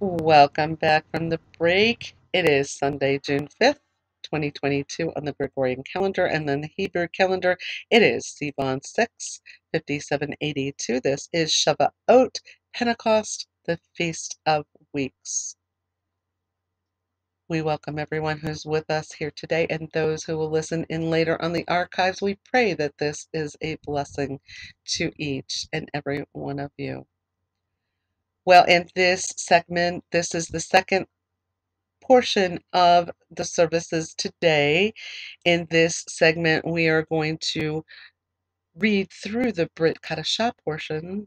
Welcome back from the break. It is Sunday, June 5th, 2022 on the Gregorian calendar, and then the Hebrew calendar, it is Sivan 6, 5782. This is Shavuot, Pentecost, the Feast of Weeks. We welcome everyone who's with us here today and those who will listen in later on the archives. We pray that this is a blessing to each and every one of you. Well, in this segment, this is the second portion of the services today. In this segment, we are going to read through the Brit Chadashah portion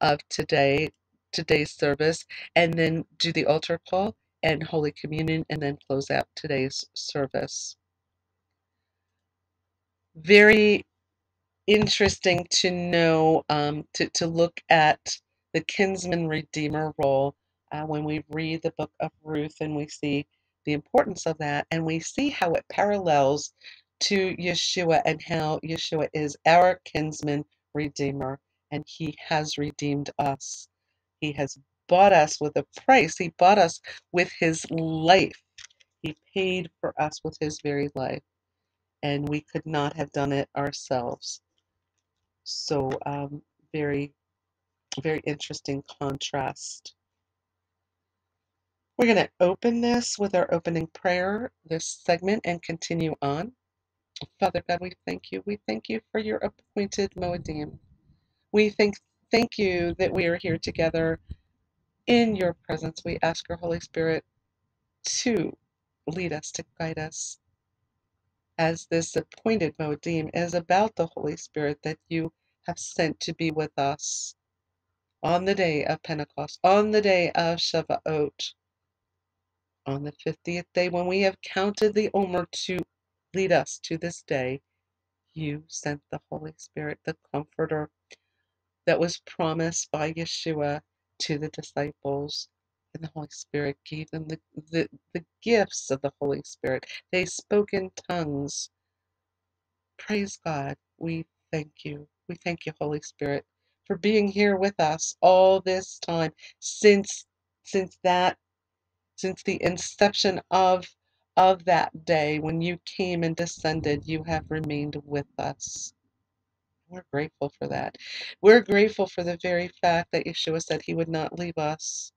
of today, today's service, and then do the altar call and Holy Communion, and then close out today's service. Very interesting to know, um, to, to look at the kinsman redeemer role uh, when we read the book of Ruth and we see the importance of that and we see how it parallels to Yeshua and how Yeshua is our kinsman redeemer and he has redeemed us. He has bought us with a price, he bought us with his life. He paid for us with his very life, and we could not have done it ourselves. So, um, very very interesting contrast. We're going to open this with our opening prayer, this segment, and continue on. Father God, we thank you. We thank you for your appointed Moedim. We thank, thank you that we are here together in your presence. We ask your Holy Spirit to lead us, to guide us, as this appointed Moedim is about the Holy Spirit that you have sent to be with us on the day of Pentecost, on the day of Shavuot, on the 50th day, when we have counted the Omer to lead us to this day, you sent the Holy Spirit, the Comforter that was promised by Yeshua to the disciples. And the Holy Spirit gave them the, the, the gifts of the Holy Spirit. They spoke in tongues. Praise God. We thank you. We thank you, Holy Spirit, for being here with us all this time since since that since the inception of of that day when you came and descended you have remained with us. We're grateful for that. We're grateful for the very fact that yeshua said he would not leave us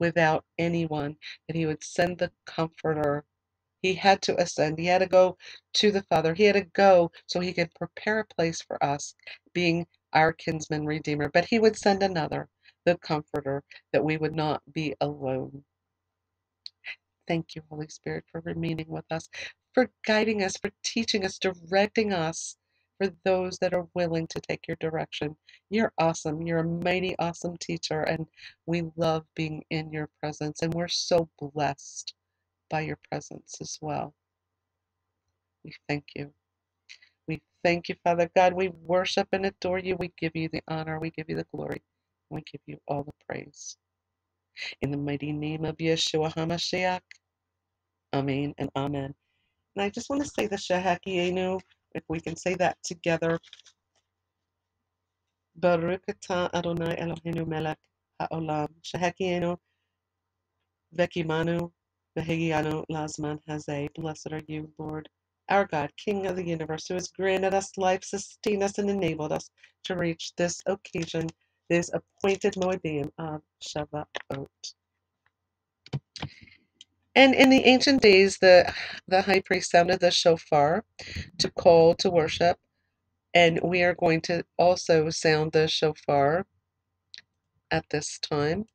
without anyone that he would send the comforter. He had to ascend. He had to go to the father. He had to go so he could prepare a place for us being our kinsman redeemer, but he would send another, the Comforter, that we would not be alone. Thank you, Holy Spirit, for remaining with us, for guiding us, for teaching us, directing us, for those that are willing to take your direction. You're awesome. You're a mighty, awesome teacher, and we love being in your presence, and we're so blessed by your presence as well. We thank you. We thank you, Father God. We worship and adore you. We give you the honor. We give you the glory. We give you all the praise. In the mighty name of Yeshua HaMashiach. Amen and Amen. And I just want to say the Shehecheyanu, if we can say that together. Baruch Adonai Eloheinu melech haolam. Shehecheyanu vekimanu vehigianu lazman hazeh. Blessed are you, Lord our God, King of the universe, who has granted us life, sustained us, and enabled us to reach this occasion, this appointed Moedim of Shavuot. And in the ancient days, the, the high priest sounded the shofar to call to worship. And we are going to also sound the shofar at this time.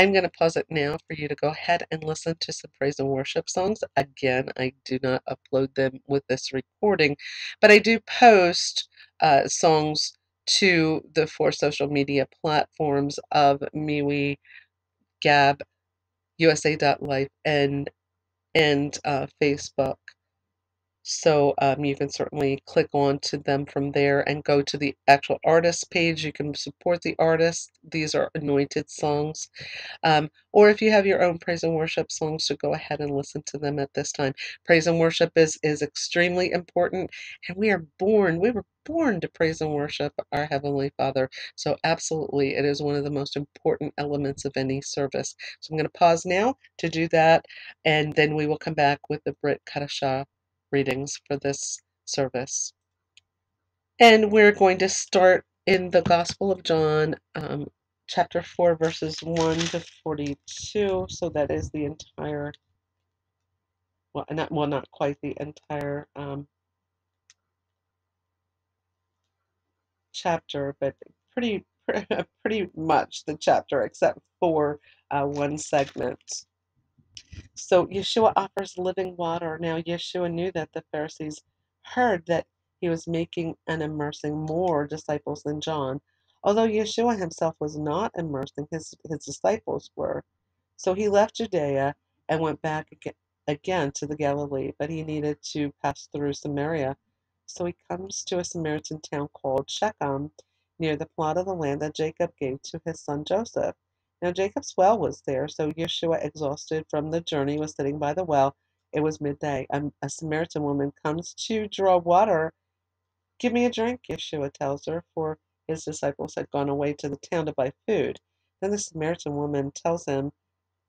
I'm going to pause it now for you to go ahead and listen to some praise and worship songs. Again, I do not upload them with this recording, but I do post uh, songs to the four social media platforms of MeWe, Gab, USA.life, and and uh, Facebook. So um, you can certainly click on to them from there and go to the actual artist page. You can support the artist. These are anointed songs. Um, or if you have your own praise and worship songs, so go ahead and listen to them at this time. Praise and worship is, is extremely important, and we are born, we were born to praise and worship our Heavenly Father. So, absolutely, it is one of the most important elements of any service. So, I'm going to pause now to do that, and then we will come back with the Brit Chadashah readings for this service. And we're going to start in the Gospel of John, um, chapter 4, verses 1 to 42. So that is the entire, well, not, well, not quite the entire um, chapter, but pretty, pretty much the chapter, except for uh, one segment. So Yeshua offers living water. Now, Yeshua knew that the Pharisees heard that he was making and immersing more disciples than John, although Yeshua himself was not immersing, his, his disciples were. So he left Judea and went back again to the Galilee, but he needed to pass through Samaria. So he comes to a Samaritan town called Shechem, near the plot of the land that Jacob gave to his son Joseph. Now Jacob's well was there, so Yeshua, exhausted from the journey, was sitting by the well. It was midday. A, a Samaritan woman comes to draw water. Give me a drink, Yeshua tells her, for his disciples had gone away to the town to buy food. Then the Samaritan woman tells him,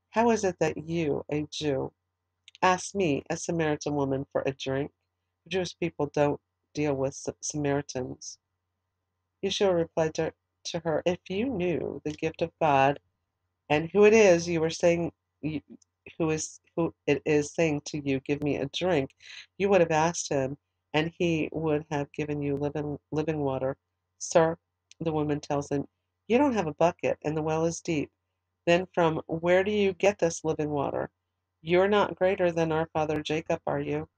How is it that you, a Jew, ask me, a Samaritan woman, for a drink? Jewish people don't deal with Samaritans. Yeshua replied to, to her, If you knew the gift of God and who it is you were saying who is who it is saying to you give me a drink you would have asked him and he would have given you living living water. Sir the woman tells him you don't have a bucket and the well is deep. Then from where do you get this living water? You're not greater than our father jacob are you?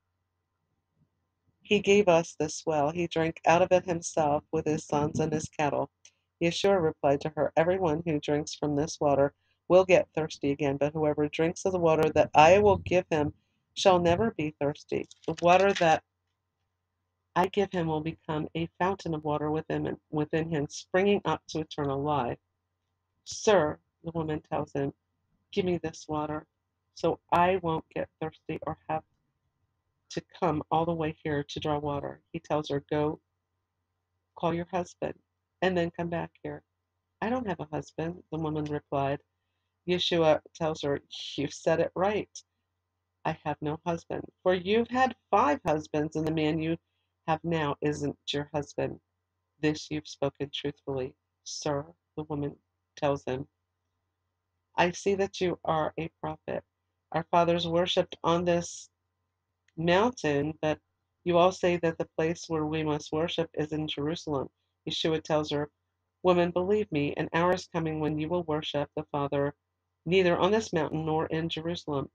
He gave us this well. He drank out of it himself with his sons and his cattle. Yeshua replied to her everyone who drinks from this water will get thirsty again, but whoever drinks of the water that I will give him shall never be thirsty. The water that I give him will become a fountain of water within him, within him, springing up to eternal life. Sir, the woman tells him, give me this water, so I won't get thirsty or have to come all the way here to draw water. He tells her, go call your husband and then come back here. I don't have a husband, the woman replied. Yeshua tells her, You've said it right. I have no husband. For you've had five husbands, and the man you have now isn't your husband. This you've spoken truthfully. Sir, the woman tells him, I see that you are a prophet. Our fathers worshipped on this mountain, but you all say that the place where we must worship is in Jerusalem. Yeshua tells her, Woman, believe me, an hour is coming when you will worship the Father neither on this mountain nor in Jerusalem.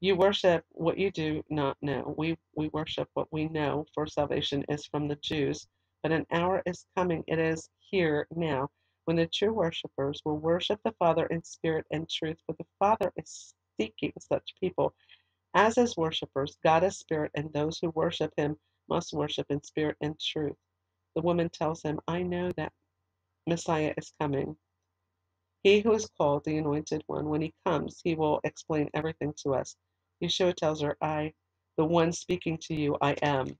You worship what you do not know. We, we worship what we know, for salvation is from the Jews. But an hour is coming, it is here now, when the true worshippers will worship the Father in spirit and truth, for the Father is seeking such people. As his worshippers, God is spirit, and those who worship him must worship in spirit and truth. The woman tells him, I know that Messiah is coming, he who is called the Anointed One, when he comes, he will explain everything to us. Yeshua tells her, I, the one speaking to you, I am.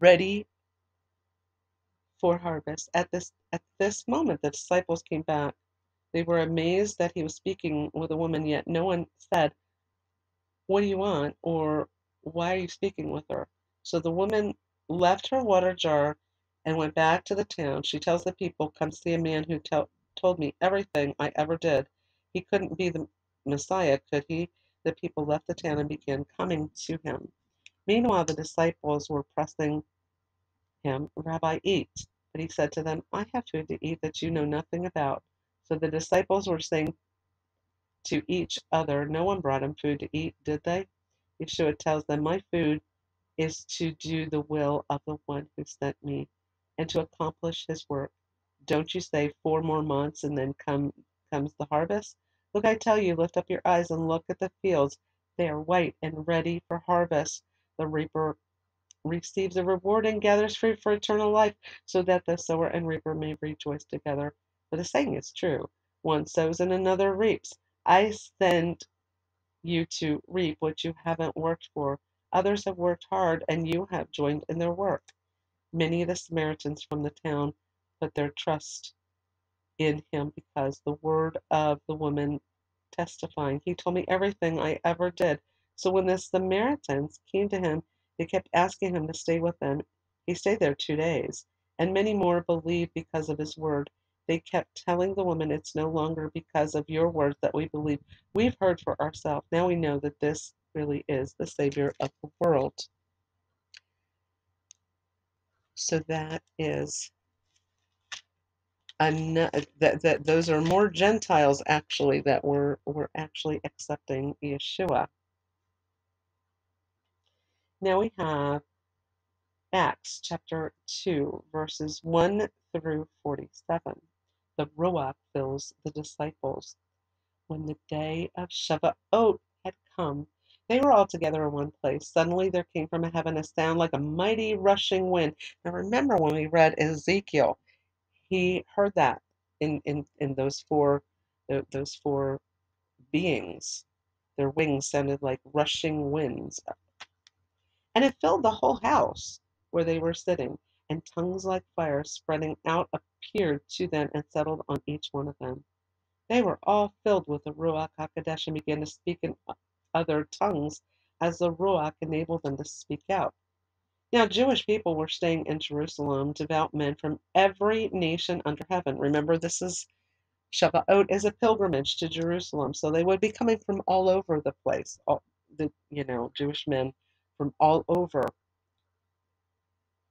Ready for harvest. At this at this moment the disciples came back. They were amazed that he was speaking with a woman, yet no one said, What do you want? or Why are you speaking with her? So the woman left her water jar and went back to the town. She tells the people, Come see a man who tell, told me everything I ever did. He couldn't be the Messiah, could he? The people left the town and began coming to him. Meanwhile, the disciples were pressing him, Rabbi, eat. But he said to them, I have food to eat that you know nothing about. So the disciples were saying to each other, No one brought him food to eat, did they? Yeshua tells them, My food is to do the will of the one who sent me and to accomplish his work. Don't you say four more months and then come comes the harvest? Look, I tell you, lift up your eyes and look at the fields. They are white and ready for harvest. The reaper receives a reward and gathers fruit for eternal life, so that the sower and reaper may rejoice together. For the saying is true one sows and another reaps. I send you to reap what you haven't worked for. Others have worked hard, and you have joined in their work. Many of the Samaritans from the town put their trust in him because the word of the woman testifying, He told me everything I ever did. So when the Samaritans came to him, they kept asking him to stay with them. He stayed there two days, and many more believed because of his word. They kept telling the woman, It's no longer because of your words that we believe. We've heard for ourselves. Now we know that this really is the Savior of the world. So that is that, that those are more Gentiles actually that were were actually accepting Yeshua. Now we have Acts chapter 2, verses 1 through 47. The Ruach fills the disciples. When the day of Shavuot had come, they were all together in one place. Suddenly there came from heaven a sound like a mighty rushing wind. Now remember when we read Ezekiel, he heard that in, in, in those four those four beings. Their wings sounded like rushing winds. And it filled the whole house where they were sitting, and tongues like fire spreading out appeared to them and settled on each one of them. They were all filled with the Ruach HaKodesh and began to speak in other tongues as the Ruach enabled them to speak out. Now, Jewish people were staying in Jerusalem, devout men from every nation under heaven. Remember, this is Shavuot is a pilgrimage to Jerusalem, so they would be coming from all over the place. All the you know Jewish men from all over.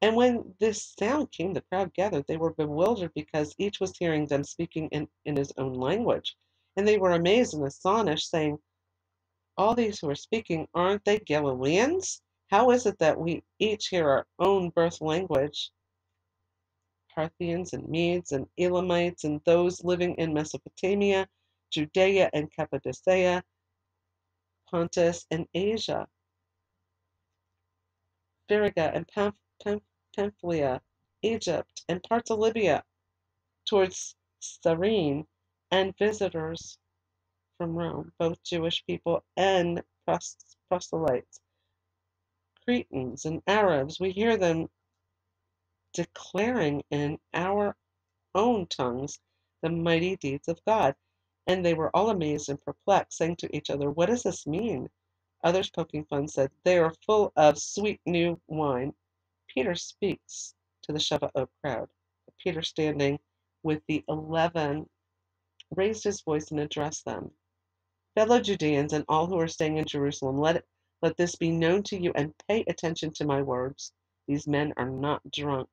And when this sound came, the crowd gathered. They were bewildered because each was hearing them speaking in, in his own language. And they were amazed and astonished, saying, All these who are speaking, aren't they Galileans? How is it that we each hear our own birth language? Parthians and Medes and Elamites and those living in Mesopotamia, Judea and Cappadocia, Pontus and Asia, Phrygia and Pamphylia, Egypt, and parts of Libya, towards Cyrene, and visitors from Rome, both Jewish people and proselytes. Cretans and Arabs, we hear them declaring in our own tongues the mighty deeds of God. And they were all amazed and perplexed, saying to each other, What does this mean? Others, poking fun, said, They are full of sweet new wine. Peter speaks to the Shavuot crowd. Peter, standing with the eleven, raised his voice and addressed them. Fellow Judeans and all who are staying in Jerusalem, let it let this be known to you and pay attention to my words. These men are not drunk,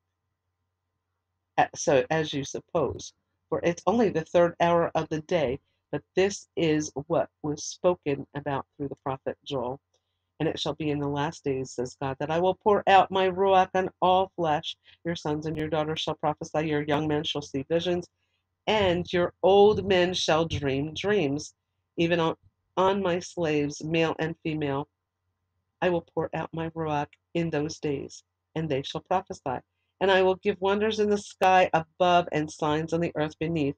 so as you suppose, for it's only the third hour of the day. But this is what was spoken about through the prophet Joel. And it shall be in the last days, says God, that I will pour out my Ruach on all flesh. Your sons and your daughters shall prophesy, your young men shall see visions, and your old men shall dream dreams, even on, on my slaves, male and female. I will pour out my Ruach in those days, and they shall prophesy. And I will give wonders in the sky above and signs on the earth beneath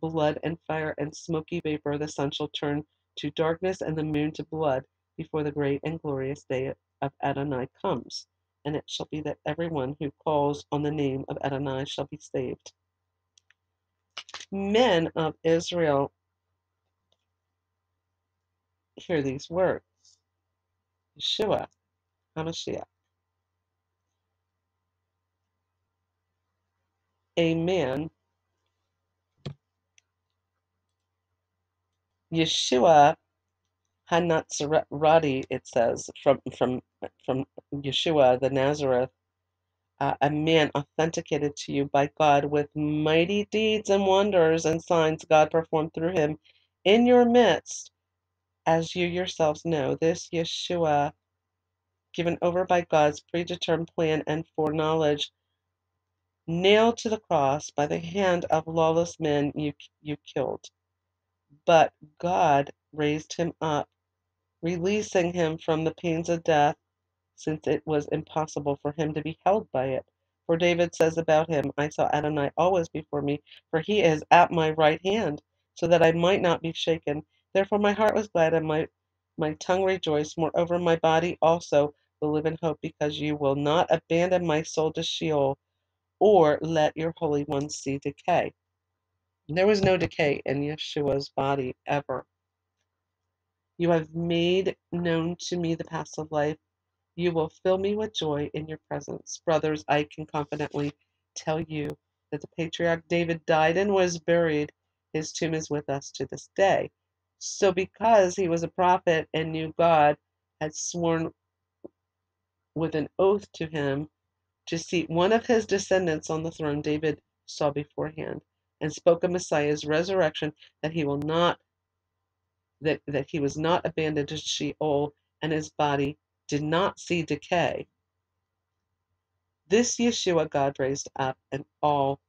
blood and fire and smoky vapor. The sun shall turn to darkness and the moon to blood before the great and glorious day of Adonai comes. And it shall be that everyone who calls on the name of Adonai shall be saved. Men of Israel, hear these words. Yeshua HaMashiach. Amen. Yeshua Hanatzarati, it says, from, from, from Yeshua the Nazareth, uh, a man authenticated to you by God with mighty deeds and wonders and signs God performed through him in your midst as you yourselves know, this Yeshua, given over by God's predetermined plan and foreknowledge, nailed to the cross by the hand of lawless men you, you killed. But God raised him up releasing him from the pains of death, since it was impossible for him to be held by it. For David says about him, I saw Adonai always before me, for he is at my right hand, so that I might not be shaken. Therefore my heart was glad and my, my tongue rejoiced. Moreover, my body also will live in hope, because you will not abandon my soul to Sheol, or let your Holy One see decay. There was no decay in Yeshua's body ever. You have made known to me the paths of life. You will fill me with joy in your presence. Brothers, I can confidently tell you that the patriarch David died and was buried. His tomb is with us to this day. So, because he was a prophet and knew God had sworn with an oath to him to seat one of his descendants on the throne, David saw beforehand and spoke of Messiah's resurrection that he will not that, that he was not abandoned to Sheol and his body did not see decay. This Yeshua God raised up, and all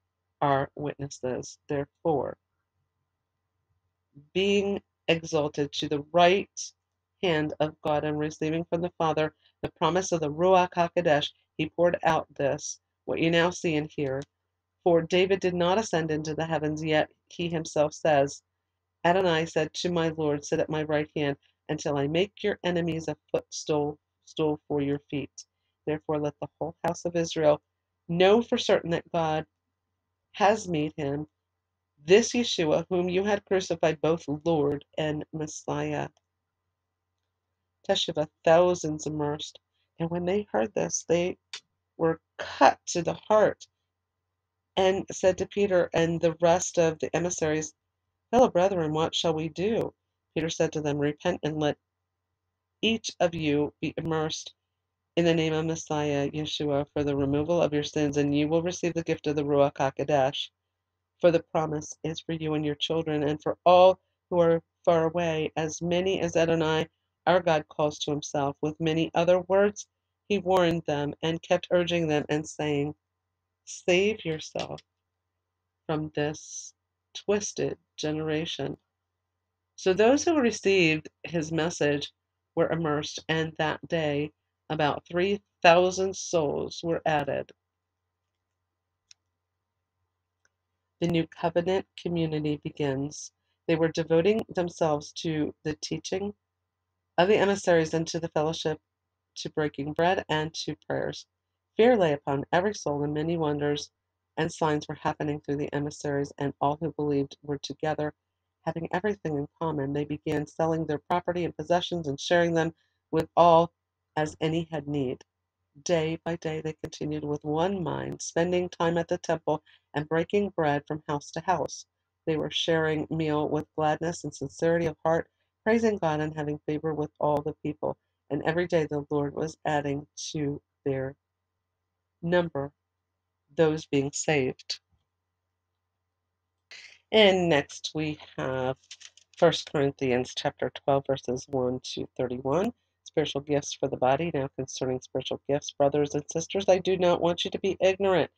are witnesses. Therefore, being exalted to the right hand of God and receiving from the Father the promise of the Ruach HaKodesh, he poured out this, what you now see and hear. For David did not ascend into the heavens, yet he himself says, Adonai said to my Lord, Sit at my right hand until I make your enemies a footstool stool for your feet. Therefore, let the whole house of Israel know for certain that God has made him, this Yeshua, whom you had crucified, both Lord and Messiah. Teshuvah, thousands immersed. And when they heard this, they were cut to the heart and said to Peter and the rest of the emissaries, Fellow brethren, what shall we do? Peter said to them, Repent and let each of you be immersed in the name of Messiah Yeshua for the removal of your sins, and you will receive the gift of the Ruach HaKodesh. For the promise is for you and your children, and for all who are far away, as many as Adonai our God calls to himself. With many other words, he warned them and kept urging them and saying, Save yourself from this twisted generation. So those who received his message were immersed, and that day about 3,000 souls were added. The new covenant community begins. They were devoting themselves to the teaching of the emissaries and to the fellowship, to breaking bread, and to prayers. Fear lay upon every soul, and many wonders and signs were happening through the emissaries, and all who believed were together, having everything in common. They began selling their property and possessions and sharing them with all as any had need. Day by day they continued with one mind, spending time at the temple and breaking bread from house to house. They were sharing meal with gladness and sincerity of heart, praising God and having favor with all the people. And every day the Lord was adding to their number those being saved. And next we have 1 Corinthians chapter 12 verses 1 to 31 spiritual gifts for the body. Now, concerning spiritual gifts, brothers and sisters, I do not want you to be ignorant.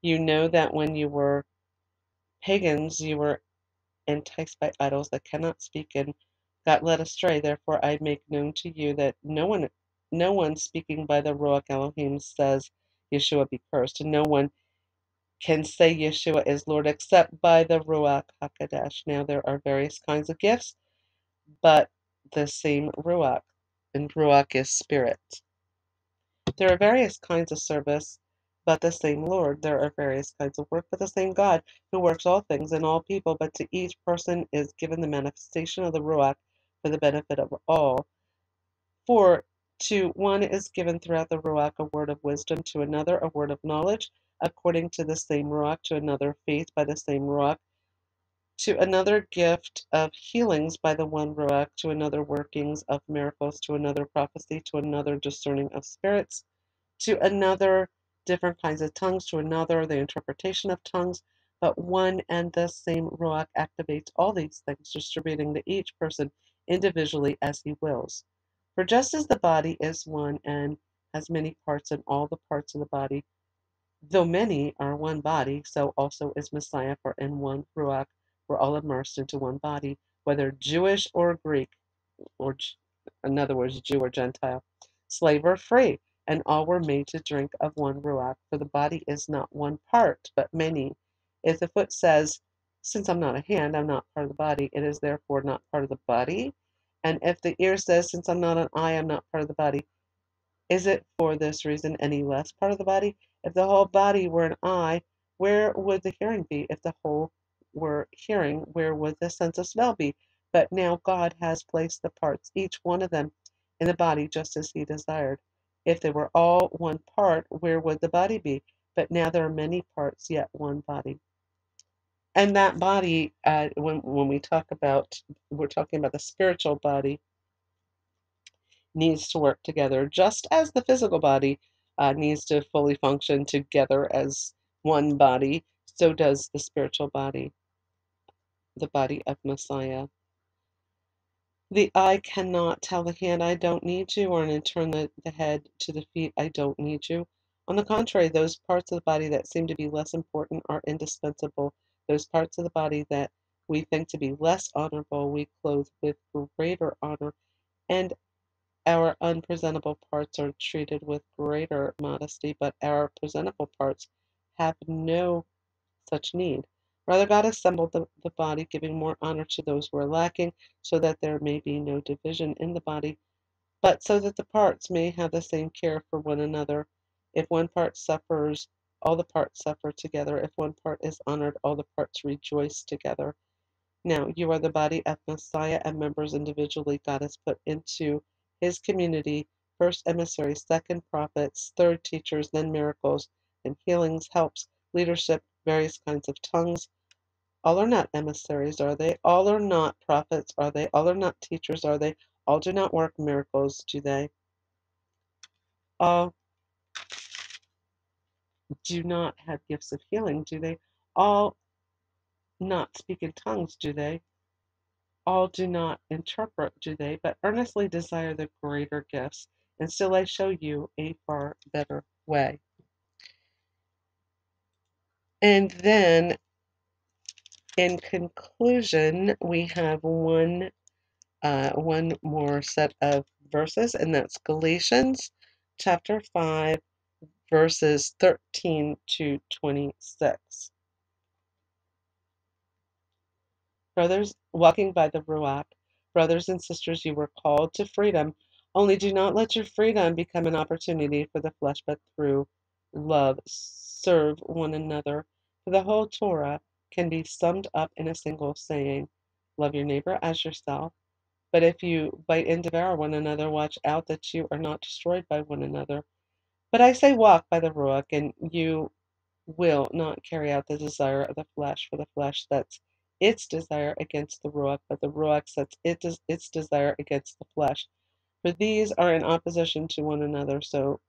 You know that when you were pagans, you were enticed by idols that cannot speak and got led astray. Therefore, I make known to you that no one, no one speaking by the Ruach Elohim says, Yeshua be cursed, and no one can say Yeshua is Lord except by the Ruach HaKodesh. Now, there are various kinds of gifts, but the same Ruach, and Ruach is spirit. There are various kinds of service, but the same Lord. There are various kinds of work, but the same God, who works all things in all people, but to each person is given the manifestation of the Ruach for the benefit of all. For to one is given throughout the Ruach a word of wisdom, to another a word of knowledge, according to the same Ruach, to another faith by the same Ruach, to another gift of healings by the one Ruach, to another workings of miracles, to another prophecy, to another discerning of spirits, to another different kinds of tongues, to another the interpretation of tongues. But one and the same Ruach activates all these things, distributing to each person individually as he wills. For just as the body is one and has many parts, and all the parts of the body Though many are one body, so also is Messiah, for in one Ruach we're all immersed into one body, whether Jewish or Greek, or in other words, Jew or Gentile, slave or free, and all were made to drink of one Ruach. For the body is not one part, but many. If the foot says, Since I'm not a hand, I'm not part of the body, it is therefore not part of the body. And if the ear says, Since I'm not an eye, I'm not part of the body, is it for this reason any less part of the body? If the whole body were an eye, where would the hearing be? If the whole were hearing, where would the sense of smell be? But now God has placed the parts, each one of them, in the body just as He desired. If they were all one part, where would the body be? But now there are many parts, yet one body. And that body, uh, when when we talk about, we're talking about the spiritual body, needs to work together, just as the physical body uh, needs to fully function together as one body. So does the spiritual body, the body of Messiah. The eye cannot tell the hand, I don't need you, or in turn the, the head to the feet, I don't need you. On the contrary, those parts of the body that seem to be less important are indispensable. Those parts of the body that we think to be less honorable, we clothe with greater honor, and our unpresentable parts are treated with greater modesty, but our presentable parts have no such need. Rather, God assembled the, the body, giving more honor to those who are lacking, so that there may be no division in the body, but so that the parts may have the same care for one another. If one part suffers, all the parts suffer together. If one part is honored, all the parts rejoice together. Now, you are the body of Messiah and members individually God has put into his community first emissaries, second prophets, third teachers, then miracles, and healings, helps, leadership, various kinds of tongues. All are not emissaries, are they? All are not prophets, are they? All are not teachers, are they? All do not work miracles, do they? All do not have gifts of healing, do they? All not speak in tongues, do they? All do not interpret, do they? But earnestly desire the greater gifts. And still I show you a far better way. And then in conclusion, we have one uh, one more set of verses, and that's Galatians chapter 5, verses 13 to 26. Brothers, walking by the Ruach, brothers and sisters, you were called to freedom. Only do not let your freedom become an opportunity for the flesh, but through love serve one another. For the whole Torah can be summed up in a single saying Love your neighbor as yourself. But if you bite and devour one another, watch out that you are not destroyed by one another. But I say, walk by the Ruach, and you will not carry out the desire of the flesh, for the flesh sets its desire against the Ruach, but the Ruach sets its desire against the flesh. For these are in opposition to one another, so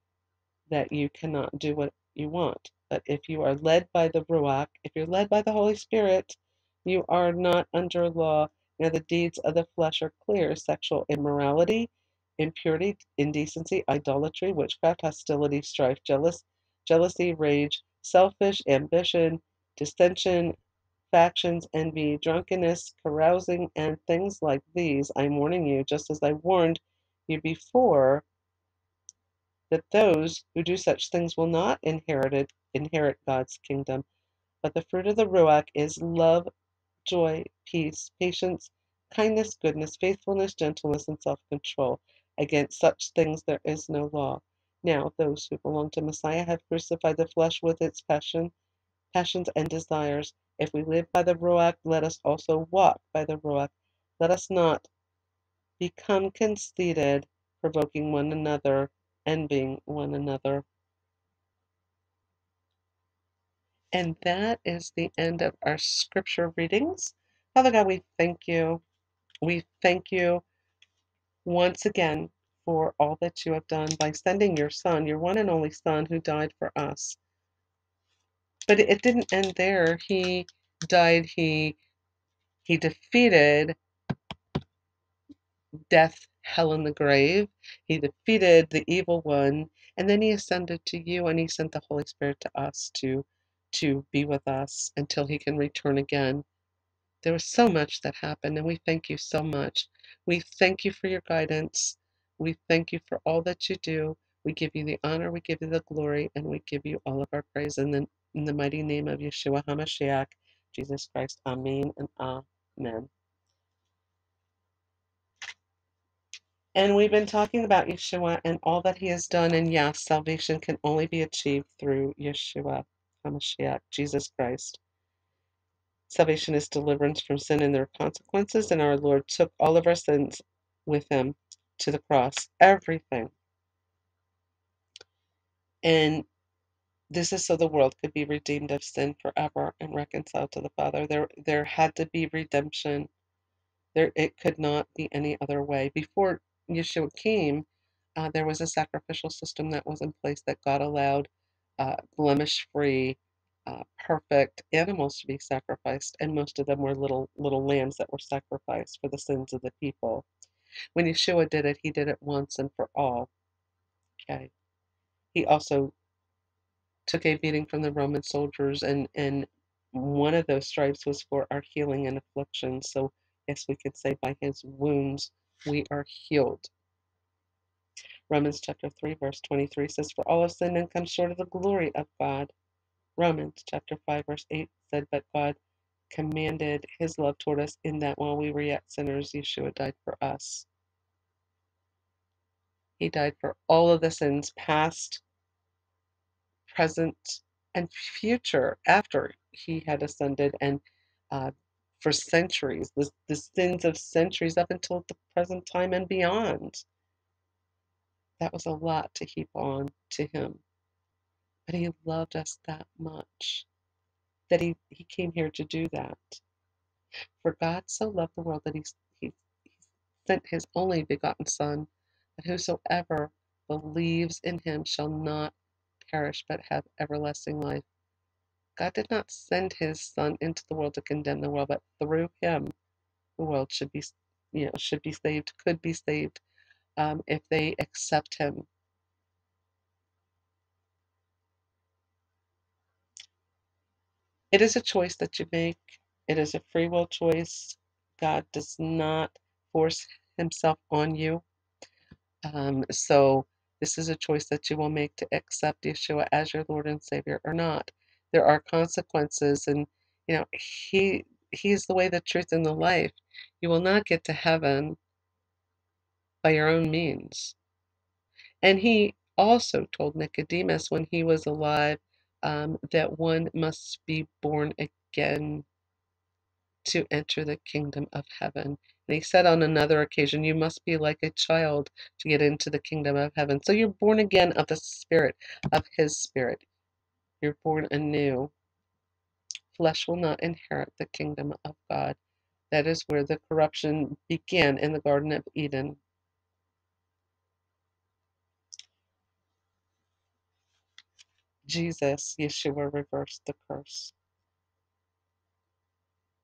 that you cannot do what you want. But if you are led by the Ruach, if you're led by the Holy Spirit, you are not under law. Now the deeds of the flesh are clear sexual immorality, impurity, indecency, idolatry, witchcraft, hostility, strife, jealous, jealousy, rage, selfish ambition, dissension, factions, envy, drunkenness, carousing, and things like these. I'm warning you, just as I warned you before, that those who do such things will not inherit inherit God's kingdom. But the fruit of the Ruach is love, joy, peace, patience, kindness, goodness, faithfulness, gentleness, and self control. Against such things there is no law. Now, those who belong to Messiah have crucified the flesh with its passion, passions and desires. If we live by the Ruach, let us also walk by the Ruach. Let us not become conceited, provoking one another envying one another. And that is the end of our scripture readings. Father God, we thank you. We thank you once again for all that you have done by sending your son, your one and only son, who died for us. But it didn't end there. He died, he he defeated death, hell, and the grave. He defeated the evil one, and then he ascended to you, and he sent the Holy Spirit to us to to be with us until he can return again. There was so much that happened, and we thank you so much. We thank you for your guidance. We thank you for all that you do. We give you the honor, we give you the glory, and we give you all of our praise in the, in the mighty name of Yeshua HaMashiach, Jesus Christ. Amen and amen. And we've been talking about Yeshua and all that he has done. And yes, salvation can only be achieved through Yeshua HaMashiach, Jesus Christ. Salvation is deliverance from sin and their consequences, and our Lord took all of our sins with him to the cross, everything. And this is so the world could be redeemed of sin forever and reconciled to the Father. There there had to be redemption. There it could not be any other way. Before Yeshua came, uh, there was a sacrificial system that was in place that God allowed uh, blemish-free, uh, perfect animals to be sacrificed, and most of them were little little lambs that were sacrificed for the sins of the people. When Yeshua did it, he did it once and for all. Okay. He also took a beating from the Roman soldiers, and and one of those stripes was for our healing and affliction. So yes, we could say by his wounds we are healed. Romans chapter 3, verse 23 says, For all have sinned and come short of the glory of God. Romans chapter 5, verse 8 said, But God commanded his love toward us in that while we were yet sinners, Yeshua died for us. He died for all of the sins, past, present, and future, after he had ascended, and uh, for centuries, the, the sins of centuries up until the present time and beyond. That was a lot to heap on to him. But he loved us that much that he, he came here to do that. For God so loved the world that he, he, he sent his only begotten Son, that whosoever believes in him shall not perish but have everlasting life. God did not send his son into the world to condemn the world, but through him the world should be you know should be saved, could be saved um, if they accept him. It is a choice that you make. It is a free will choice. God does not force himself on you. Um, so this is a choice that you will make to accept Yeshua as your Lord and Savior or not. There are consequences, and you know He is the way, the truth, and the life. You will not get to heaven by your own means. And He also told Nicodemus when he was alive um, that one must be born again to enter the kingdom of heaven. And he said on another occasion, You must be like a child to get into the kingdom of heaven. So you're born again of the Spirit, of His Spirit. You're born anew. Flesh will not inherit the kingdom of God. That is where the corruption began in the Garden of Eden. Jesus, Yeshua, reversed the curse.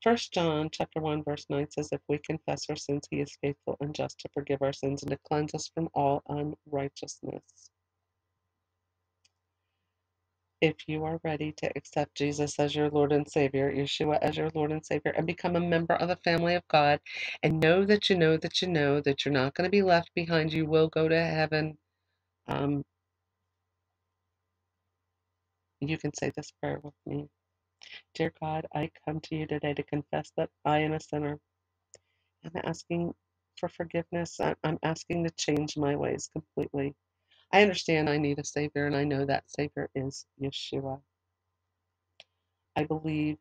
First John chapter 1 verse 9 says if we confess our sins he is faithful and just to forgive our sins and to cleanse us from all unrighteousness. If you are ready to accept Jesus as your Lord and Savior, Yeshua as your Lord and Savior, and become a member of the family of God, and know that you know that you know that you're not going to be left behind, you will go to heaven. Um, you can say this prayer with me. Dear God, I come to you today to confess that I am a sinner. I'm asking for forgiveness. I'm asking to change my ways completely. I understand I need a Savior, and I know that Savior is Yeshua. I believe,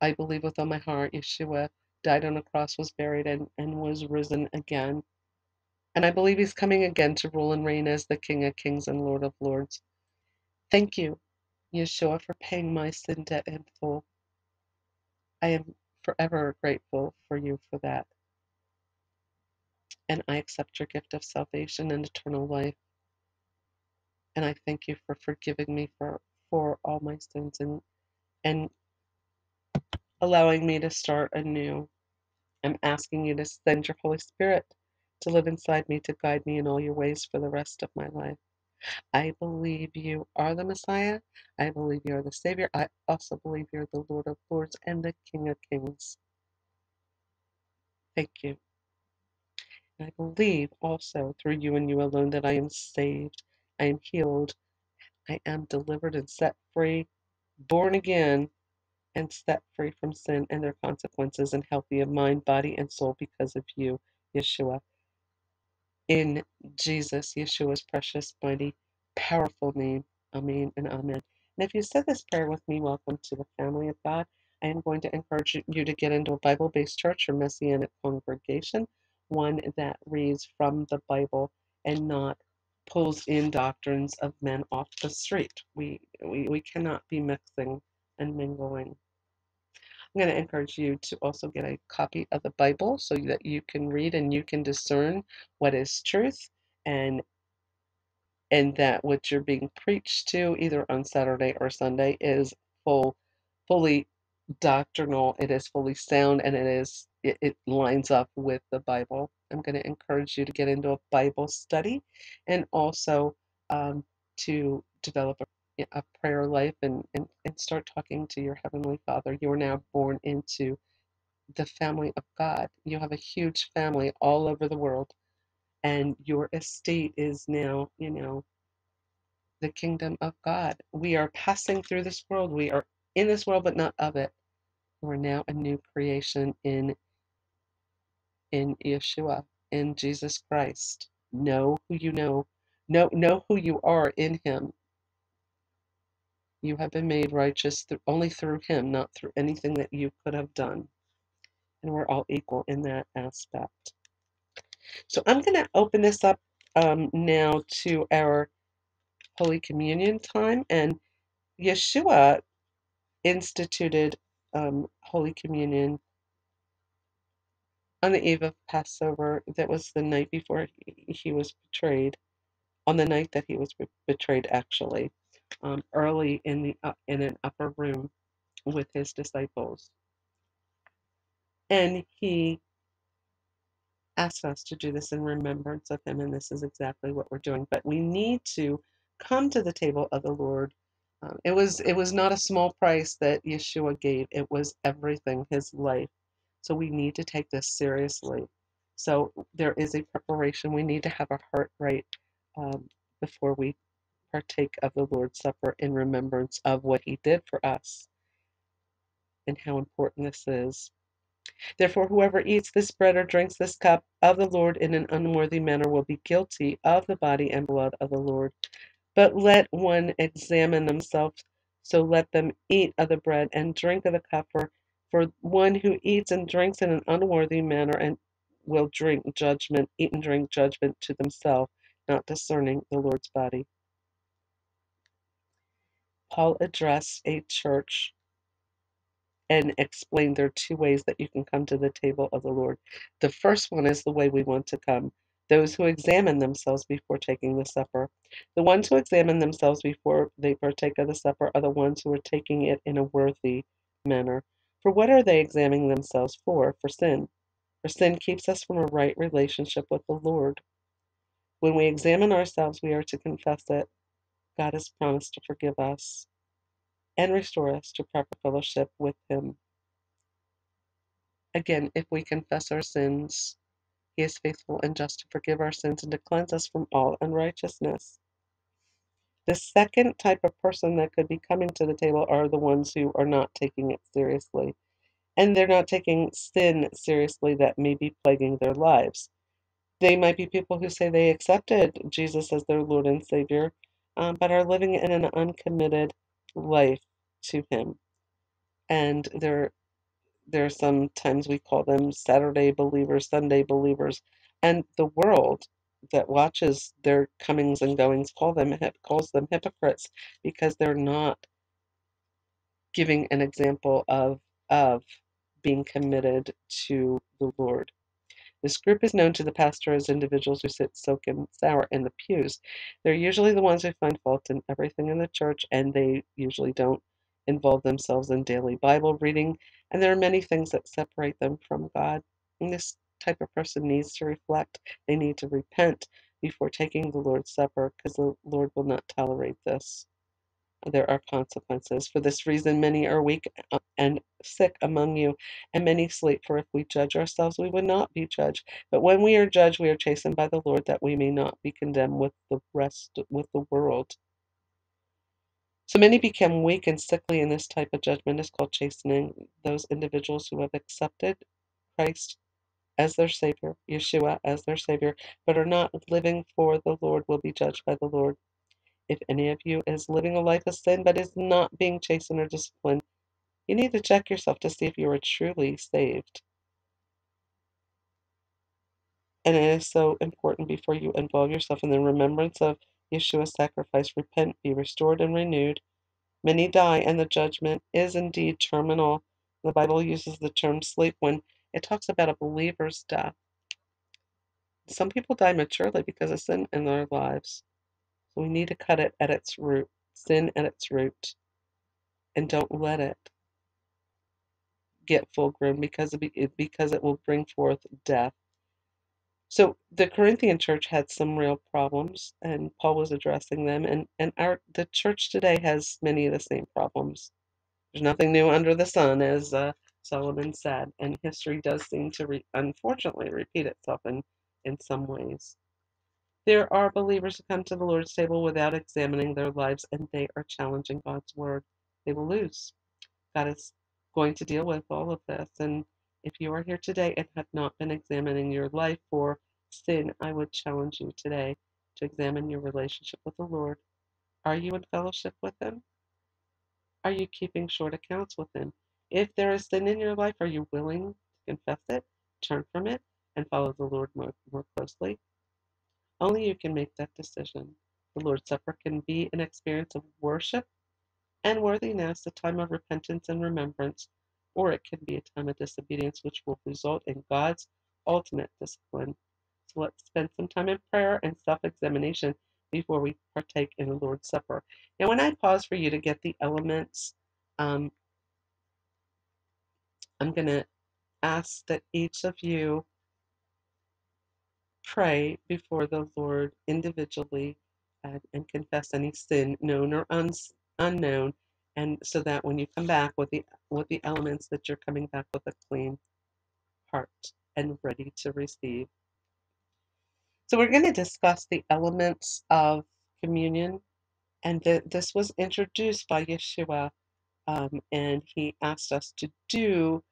I believe with all my heart, Yeshua died on a cross, was buried, and, and was risen again. And I believe he's coming again to rule and reign as the King of Kings and Lord of Lords. Thank you Yeshua, for paying my sin debt in full. I am forever grateful for you for that. And I accept your gift of salvation and eternal life. And I thank you for forgiving me for, for all my sins and and allowing me to start anew. I'm asking you to send your Holy Spirit to live inside me to guide me in all your ways for the rest of my life. I believe you are the Messiah. I believe you are the Savior. I also believe you're the Lord of Lords and the King of Kings. Thank you. I believe also through you and you alone that I am saved, I am healed, I am delivered and set free, born again, and set free from sin and their consequences, and healthy of mind, body, and soul because of you, Yeshua. In Jesus, Yeshua's precious, mighty, powerful name. Amen and amen. And if you said this prayer with me, welcome to the family of God. I am going to encourage you to get into a Bible based church or messianic congregation, one that reads from the Bible and not pulls in doctrines of men off the street. We, we, we cannot be mixing and mingling. I'm going to encourage you to also get a copy of the Bible so that you can read and you can discern what is truth and and that what you're being preached to either on Saturday or Sunday is full fully doctrinal, it is fully sound and it is it, it lines up with the Bible. I'm going to encourage you to get into a Bible study and also um, to develop a, a prayer life and, and, and start talking to your Heavenly Father. You are now born into the family of God. You have a huge family all over the world, and your estate is now, you know, the kingdom of God. We are passing through this world. We are in this world, but not of it. We're now a new creation in in Yeshua, in Jesus Christ. Know who you know. Know know who you are in Him. You have been made righteous through, only through Him, not through anything that you could have done. And we're all equal in that aspect. So I'm going to open this up um, now to our Holy Communion time. And Yeshua instituted um, Holy Communion on the eve of Passover. That was the night before he, was betrayed. On the night that he was betrayed, actually, um, early in the uh, in an upper room with his disciples, and he asks us to do this in remembrance of him, and this is exactly what we're doing. But we need to come to the table of the Lord. Um, it was it was not a small price that Yeshua gave; it was everything, his life. So we need to take this seriously. So there is a preparation. We need to have our heart right um, before we partake of the Lord's Supper in remembrance of what He did for us and how important this is. Therefore, whoever eats this bread or drinks this cup of the Lord in an unworthy manner will be guilty of the body and blood of the Lord. But let one examine themselves, so let them eat of the bread and drink of the cup. For, for one who eats and drinks in an unworthy manner and will drink judgment, eat and drink judgment to themselves, not discerning the Lord's body. Paul addressed a church and explained there are two ways that you can come to the table of the Lord. The first one is the way we want to come those who examine themselves before taking the supper. The ones who examine themselves before they partake of the supper are the ones who are taking it in a worthy manner. For what are they examining themselves for? For sin. For sin keeps us from a right relationship with the Lord. When we examine ourselves, we are to confess it. God has promised to forgive us and restore us to proper fellowship with Him. Again, if we confess our sins, He is faithful and just to forgive our sins and to cleanse us from all unrighteousness. The second type of person that could be coming to the table are the ones who are not taking it seriously. And they're not taking sin seriously that may be plaguing their lives. They might be people who say they accepted Jesus as their Lord and Savior, um, but are living in an uncommitted life to Him. And they're there are sometimes we call them Saturday believers, Sunday believers, and the world that watches their comings and goings call them calls them hypocrites because they're not giving an example of of being committed to the Lord. This group is known to the pastor as individuals who sit soak and sour in the pews. They're usually the ones who find fault in everything in the church, and they usually don't involve themselves in daily Bible reading. And there are many things that separate them from God. And this type of person needs to reflect, they need to repent before taking the Lord's Supper because the Lord will not tolerate this. there are consequences. For this reason, many are weak uh, and sick among you, and many sleep. For if we judge ourselves, we would not be judged. But when we are judged, we are chastened by the Lord, that we may not be condemned with the rest, with the world. So many become weak and sickly, in this type of judgment is called chastening. Those individuals who have accepted Christ as their Savior, Yeshua as their Savior, but are not living for the Lord will be judged by the Lord. If any of you is living a life of sin but is not being chastened or disciplined, you need to check yourself to see if you are truly saved. And it is so important before you involve yourself in the remembrance of Yeshua's sacrifice, repent, be restored, and renewed. Many die, and the judgment is indeed terminal. The Bible uses the term sleep when it talks about a believer's death. Some people die maturely because of sin in their lives. So we need to cut it at its root, sin at its root, and don't let it get full grown because it, because it will bring forth death. So the Corinthian church had some real problems, and Paul was addressing them. And and our the church today has many of the same problems. There's nothing new under the sun, as uh, Solomon said, and history does seem to re- unfortunately repeat itself in in some ways. There are believers who come to the Lord's table without examining their lives and they are challenging God's word. They will lose. God is going to deal with all of this. And if you are here today and have not been examining your life for sin, I would challenge you today to examine your relationship with the Lord. Are you in fellowship with Him? Are you keeping short accounts with Him? If there is sin in your life, are you willing to confess it, turn from it, and follow the Lord more, more closely? Only you can make that decision. The Lord's Supper can be an experience of worship and worthiness, a time of repentance and remembrance, or it can be a time of disobedience which will result in God's ultimate discipline. So let's spend some time in prayer and self examination before we partake in the Lord's Supper. Now, when I pause for you to get the elements, um, I'm going to ask that each of you pray before the Lord individually and, and confess any sin, known or un, unknown, and so that when you come back with the with the elements, that you're coming back with a clean heart and ready to receive. So we're going to discuss the elements of communion, and the, this was introduced by Yeshua, um, and he asked us to do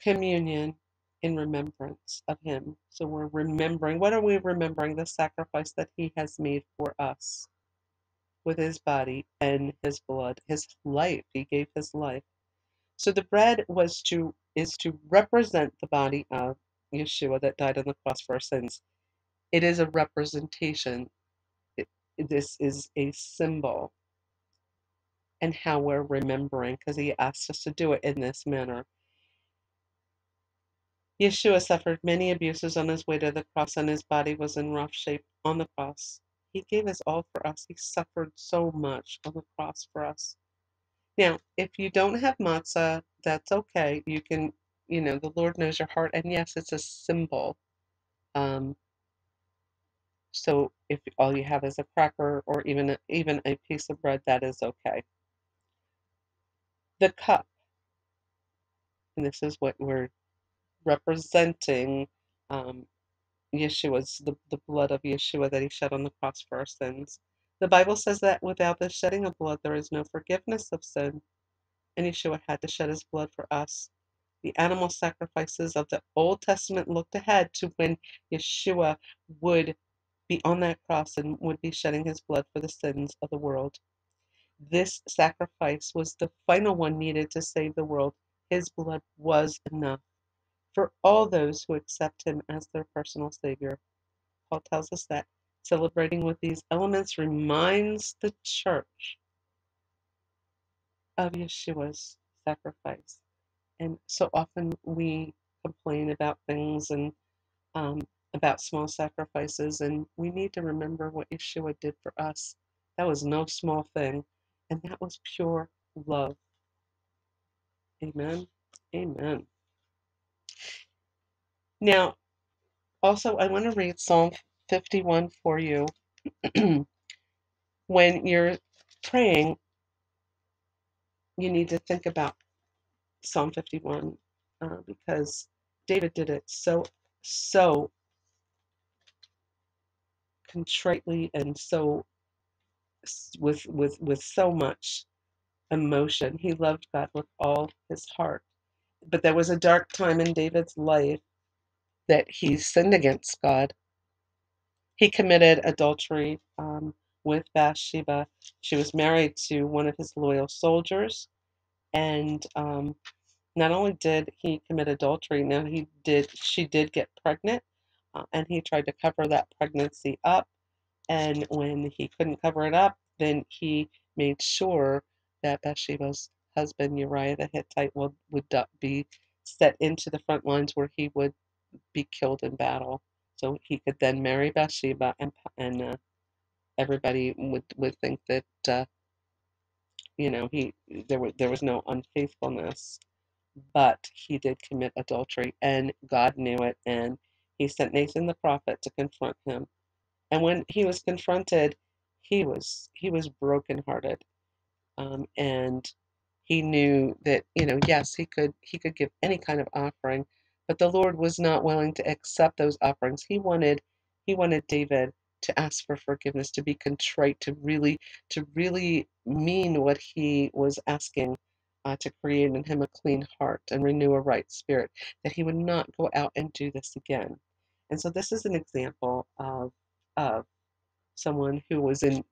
communion in remembrance of him. So we're remembering, what are we remembering? The sacrifice that he has made for us with his body and his blood, his life. He gave his life. So the bread was to is to represent the body of Yeshua that died on the cross for our sins. It is a representation. It, this is a symbol and how we're remembering because he asked us to do it in this manner. Yeshua suffered many abuses on his way to the cross, and his body was in rough shape on the cross. He gave his all for us. He suffered so much on the cross for us. Now, if you don't have matzah, that's okay. You can, you know, the Lord knows your heart, and yes, it's a symbol. Um, so if all you have is a cracker or even even a piece of bread, that is okay. The cup, and this is what we're representing um, Yeshua's the, the blood of Yeshua that he shed on the cross for our sins. The Bible says that without the shedding of blood there is no forgiveness of sin. And Yeshua had to shed his blood for us. The animal sacrifices of the Old Testament looked ahead to when Yeshua would be on that cross and would be shedding his blood for the sins of the world. This sacrifice was the final one needed to save the world. His blood was enough for all those who accept him as their personal Savior. Paul tells us that celebrating with these elements reminds the church of Yeshua's sacrifice. And so often we complain about things and um, about small sacrifices, and we need to remember what Yeshua did for us. That was no small thing, and that was pure love. Amen. Amen. Now, also, I want to read Psalm 51 for you. when you're praying, you need to think about Psalm 51 uh, because David did it so, so contritely and so with with with so much emotion. He loved God with all his heart. But there was a dark time in David's life that he sinned against God. He committed adultery um, with Bathsheba. She was married to one of his loyal soldiers, and um, not only did he commit adultery, now he did she did get pregnant, uh, and he tried to cover that pregnancy up. And when he couldn't cover it up, then he made sure that Bathsheba's husband Uriah the Hittite would, would be set into the front lines where he would be killed in battle. So he could then marry Bathsheba, and and uh, everybody would would think that uh, you know he there was there was no unfaithfulness, but he did commit adultery, and God knew it, and he sent Nathan the prophet to confront him. And when he was confronted, he was he was brokenhearted, um, and he knew that you know yes he could he could give any kind of offering, but the Lord was not willing to accept those offerings. He wanted he wanted David to ask for forgiveness, to be contrite, to really to really mean what he was asking. Uh, to create in him a clean heart and renew a right spirit, that he would not go out and do this again. And so, this is an example of of someone who was in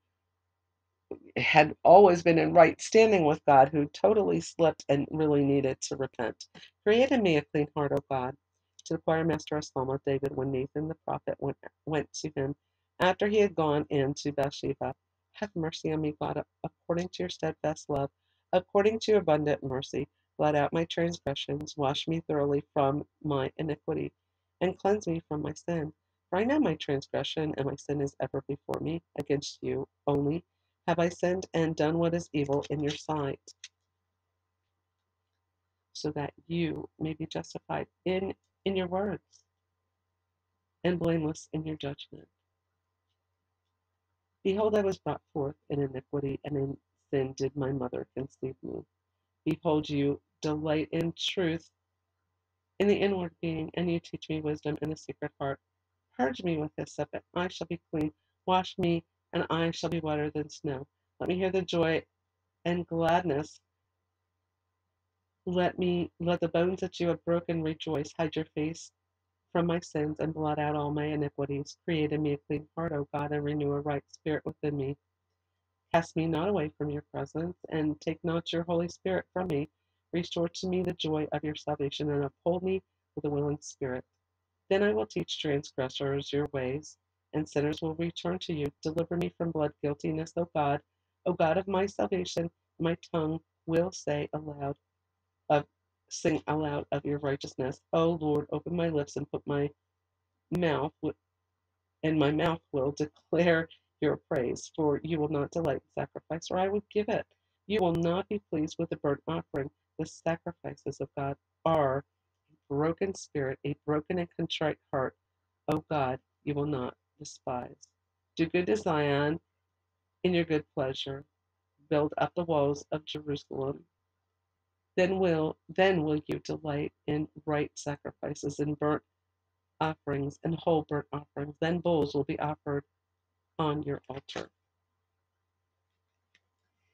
had always been in right standing with God, who totally slipped and really needed to repent. Create in me a clean heart, O God. To the choir master of Psalm of David, when Nathan the prophet went, went to him after he had gone in to Bathsheba, Have mercy on me, God, according to your steadfast love, according to your abundant mercy. Blot out my transgressions, wash me thoroughly from my iniquity, and cleanse me from my sin. For I know my transgression, and my sin is ever before me. Against you only have I sinned and done what is evil in your sight, so that you may be justified in, in your words and blameless in your judgment. Behold, I was brought forth in iniquity, and in sin did my mother conceive me. Behold, you delight in truth in the inward being, and you teach me wisdom in the secret heart. Purge me with hyssop, and I shall be clean. Wash me, and I shall be whiter than snow. Let me hear the joy and gladness. Let me let the bones that you have broken rejoice. Hide your face from my sins and blot out all my iniquities. Create in me a clean heart, O God, and renew a right spirit within me. Cast me not away from your presence, and take not your Holy Spirit from me. Restore to me the joy of your salvation, and uphold me with a willing spirit. Then I will teach transgressors your ways, and sinners will return to you. Deliver me from blood guiltiness, O God. O God of my salvation, my tongue will say aloud of sing aloud of your righteousness. O Lord, open my lips and put my mouth and my mouth will declare your praise, for you will not delight in sacrifice, or I would give it. You will not be pleased with the burnt offering. The sacrifices of God are a broken spirit, a broken and contrite heart. O God, you will not despise. Do good to Zion in your good pleasure. Build up the walls of Jerusalem. Then will then will you delight in right sacrifices and burnt offerings and whole burnt offerings. Then bulls will be offered on your altar.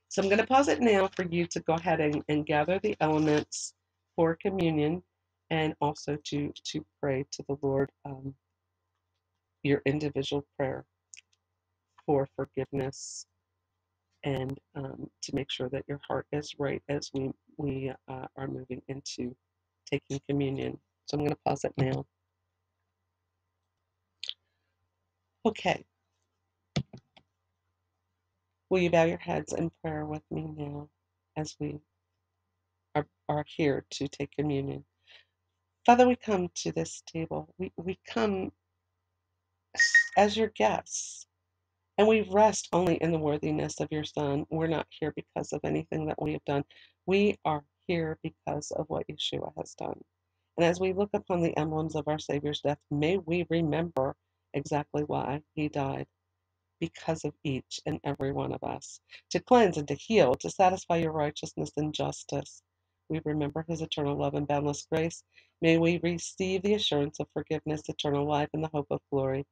So I'm going to pause it now for you to go ahead and, and gather the elements for communion and also to, to pray to the Lord um, your individual prayer for forgiveness and um, to make sure that your heart is right as we, we uh, are moving into taking communion. So I'm going to pause it now. Okay. Will you bow your heads in prayer with me now as we are, are here to take communion? Father, we come to this table. We, we come as your guests. And we rest only in the worthiness of your Son. We're not here because of anything that we have done. We are here because of what Yeshua has done. And as we look upon the emblems of our Savior's death, may we remember exactly why he died. because of each and every one of us, to cleanse and to heal, to satisfy your righteousness and justice. We remember his eternal love and boundless grace. May we receive the assurance of forgiveness, eternal life, and the hope of glory.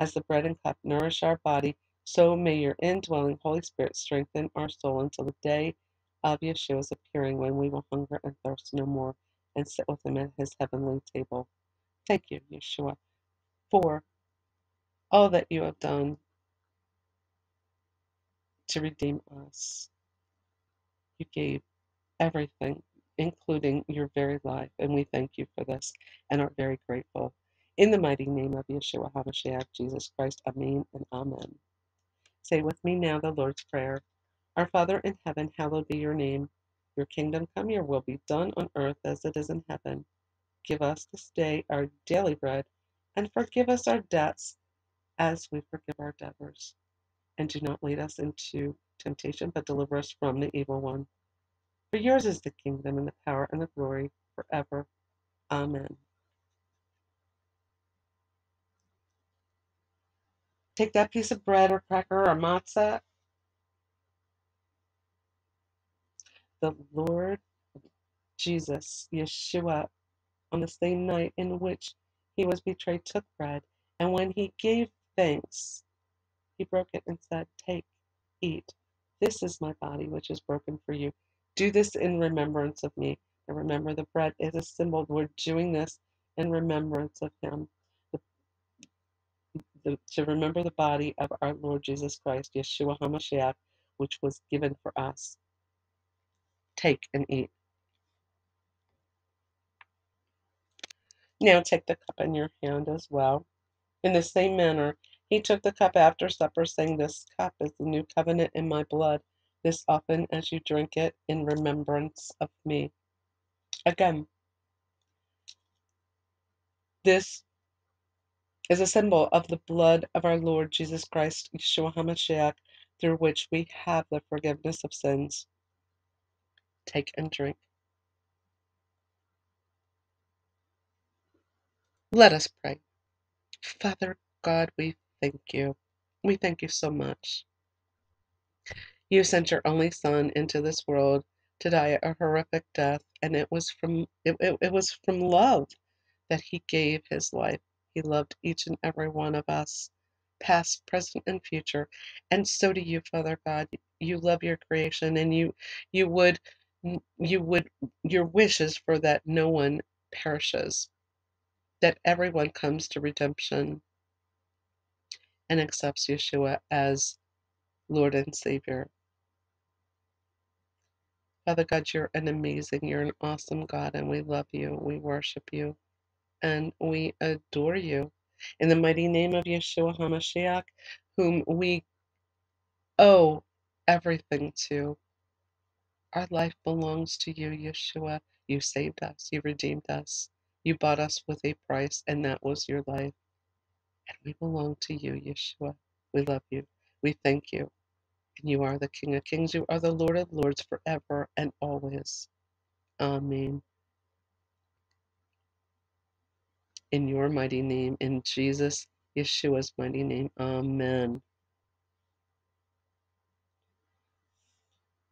As the bread and cup nourish our body, so may your indwelling Holy Spirit strengthen our soul until the day of Yeshua's appearing when we will hunger and thirst no more and sit with him at his heavenly table. Thank you, Yeshua, for all that you have done to redeem us. You gave everything, including your very life, and we thank you for this and are very grateful. In the mighty name of Yeshua HaMashiach, Jesus Christ, Amen and Amen. Say with me now the Lord's Prayer. Our Father in heaven, hallowed be your name. Your kingdom come, your will be done on earth as it is in heaven. Give us this day our daily bread, and forgive us our debts as we forgive our debtors. And do not lead us into temptation, but deliver us from the evil one. For yours is the kingdom and the power and the glory forever. Amen. Take that piece of bread or cracker or matzah. The Lord Jesus, Yeshua, on the same night in which he was betrayed, took bread, and when he gave thanks, he broke it and said, Take, eat. This is my body, which is broken for you. Do this in remembrance of me. And remember, the bread is a symbol. We're doing this in remembrance of him. The, to remember the body of our Lord Jesus Christ, Yeshua HaMashiach, which was given for us. Take and eat. Now take the cup in your hand as well. In the same manner, he took the cup after supper, saying, This cup is the new covenant in my blood. This often as you drink it in remembrance of me. Again, this is a symbol of the blood of our Lord Jesus Christ, Yeshua HaMashiach, through which we have the forgiveness of sins. Take and drink. Let us pray. Father God, we thank you. We thank you so much. You sent your only son into this world to die a horrific death, and it was from it, it, it was from love that he gave his life. He loved each and every one of us, past, present, and future. And so do you, Father God. You love your creation and you you would you would your wish is for that no one perishes, that everyone comes to redemption and accepts Yeshua as Lord and Savior. Father God, you're an amazing, you're an awesome God, and we love you, we worship you, and we adore you. In the mighty name of Yeshua HaMashiach, whom we owe everything to. Our life belongs to you, Yeshua. You saved us, you redeemed us, you bought us with a price, and that was your life. And we belong to you, Yeshua. We love you. We thank you. And you are the King of Kings. You are the Lord of Lords forever and always. Amen. In your mighty name, in Jesus, Yeshua's mighty name. Amen.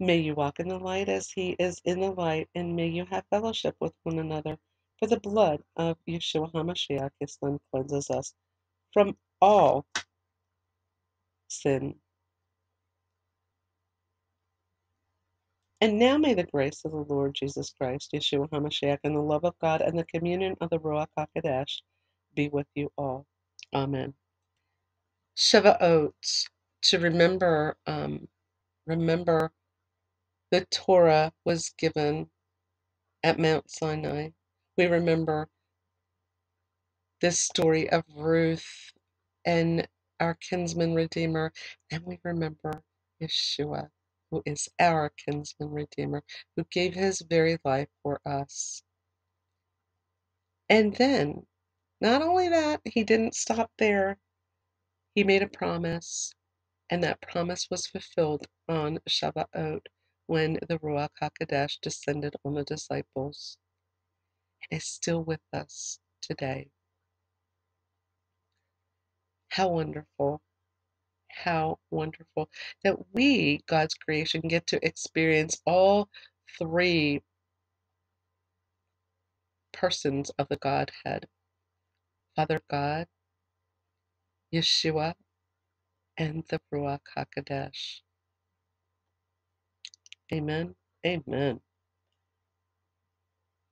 May you walk in the light as he is in the light, and may you have fellowship with one another. For the blood of Yeshua HaMashiach, his son, cleanses us from all sin. And now may the grace of the Lord Jesus Christ, Yeshua HaMashiach, and the love of God and the communion of the Ruach HaKodesh be with you all. Amen. Shavuot, to remember, um, remember the Torah was given at Mount Sinai. We remember this story of Ruth and our kinsman redeemer, and we remember Yeshua, who is our kinsman redeemer, who gave his very life for us. And then, not only that, he didn't stop there, he made a promise, and that promise was fulfilled on Shavuot when the Ruach HaKodesh descended on the disciples and is still with us today. How wonderful, How wonderful that we, God's creation, get to experience all three persons of the Godhead Father God, Yeshua, and the Ruach HaKodesh. Amen. Amen.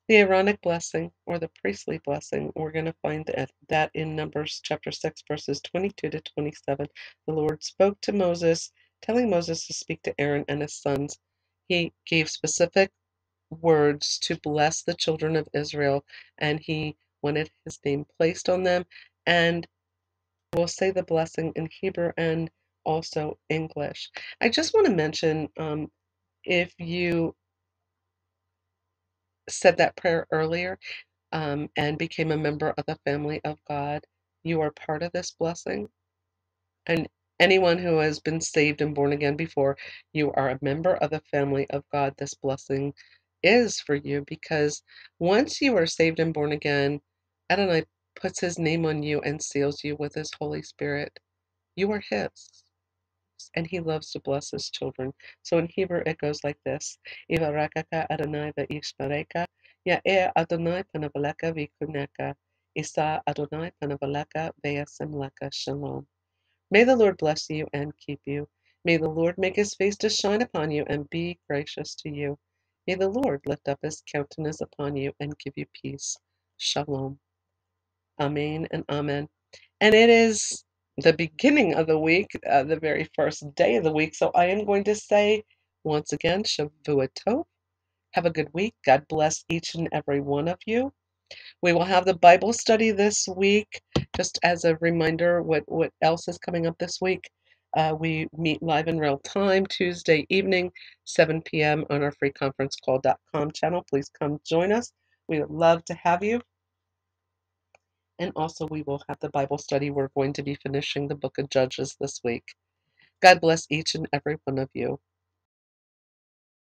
The Aaronic blessing or the priestly blessing, we're going to find that in Numbers chapter 6, verses 22 to 27. The Lord spoke to Moses, telling Moses to speak to Aaron and his sons. He gave specific words to bless the children of Israel, and he wanted his name placed on them. And we'll say the blessing in Hebrew and also English. I just want to mention um, if you said that prayer earlier um, and became a member of the family of God, you are part of this blessing. And anyone who has been saved and born again before, you are a member of the family of God. This blessing is for you because once you are saved and born again, Adonai puts his name on you and seals you with his Holy Spirit. You are his and he loves to bless his children. So in Hebrew it goes like this: Ivarakaka Adonai ve'ishmareka, Ya'eh Adonai panavaleka v'kuneka, Isa Adonai panavaleka ve'asemleka shalom. May the Lord bless you and keep you. May the Lord make his face to shine upon you and be gracious to you. May the Lord lift up his countenance upon you and give you peace. Shalom. Amen and amen. And it is the beginning of the week, uh, the very first day of the week. So I am going to say once again, Shavua Tov. Have a good week. God bless each and every one of you. We will have the Bible study this week. Just as a reminder, what, what else is coming up this week? Uh, we meet live in real time Tuesday evening, 7 p.m. on our freeconferencecall.com channel. Please come join us. We would love to have you. And also, we will have the Bible study. We're going to be finishing the book of Judges this week. God bless each and every one of you.